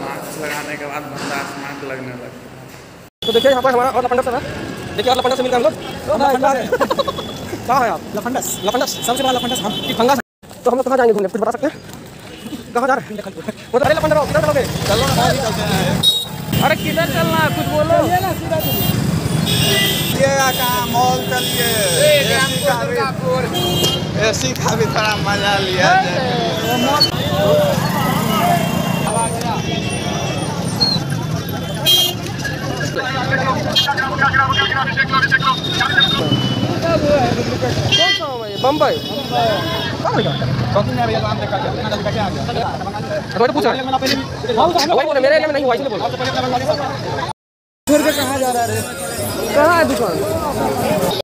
Mask लगाने के बाद बंदा स्मार्ट लगने लगा। तो देखिए यहाँ पर हमारा और लफंडस है देखिए और लफंडस से मिलकर हम लोग। कहाँ है? आप? लफंडस लफंडस सबसे बड़ा लफंडस हम फंगस तो हम लोग कहाँ जाएँगे घूमने? कुछ बता सकते हैं? कहाँ जा रहे हैं? वो तो अरे लफंडर हो, किधर चलोगे चलो ना अरे किधर चलना है? कुछ बोलो। ये मॉल चलिए। एसी का भी थोड़ा मज़ा लिया कौन सा बम्बई। तो पूछा। बोले मेरे एरिया में नहीं हुआ इसलिए बोला। कहाँ जा रहा है कहाँ है दुकान?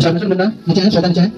Macam mana soalan saya?